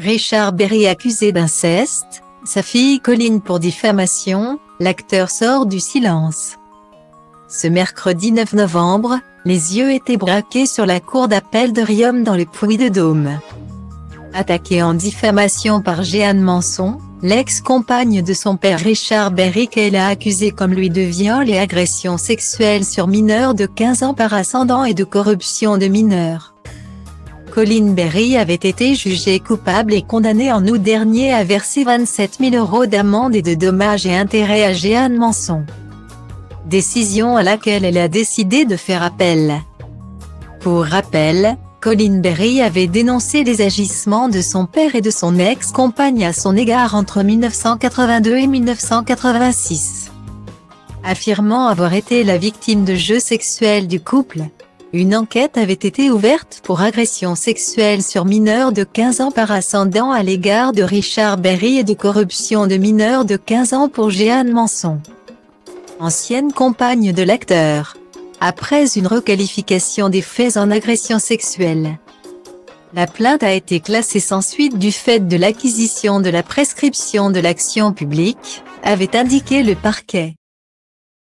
Richard Berry accusé d'inceste, sa fille Colline pour diffamation, l'acteur sort du silence. Ce mercredi 9 novembre, les yeux étaient braqués sur la cour d'appel de Riom dans le Puy-de-Dôme. Attaqué en diffamation par Jeanne Manson, l'ex-compagne de son père Richard Berry qu'elle a accusé comme lui de viol et agression sexuelle sur mineurs de 15 ans par ascendant et de corruption de mineurs. Colin Berry avait été jugée coupable et condamnée en août dernier à verser 27 000 euros d'amende et de dommages et intérêts à Jeanne Manson. Décision à laquelle elle a décidé de faire appel. Pour rappel, Colin Berry avait dénoncé les agissements de son père et de son ex-compagne à son égard entre 1982 et 1986. Affirmant avoir été la victime de jeux sexuels du couple, une enquête avait été ouverte pour agression sexuelle sur mineurs de 15 ans par ascendant à l'égard de Richard Berry et de corruption de mineurs de 15 ans pour Jeanne Manson. Ancienne compagne de l'acteur. Après une requalification des faits en agression sexuelle. La plainte a été classée sans suite du fait de l'acquisition de la prescription de l'action publique, avait indiqué le parquet.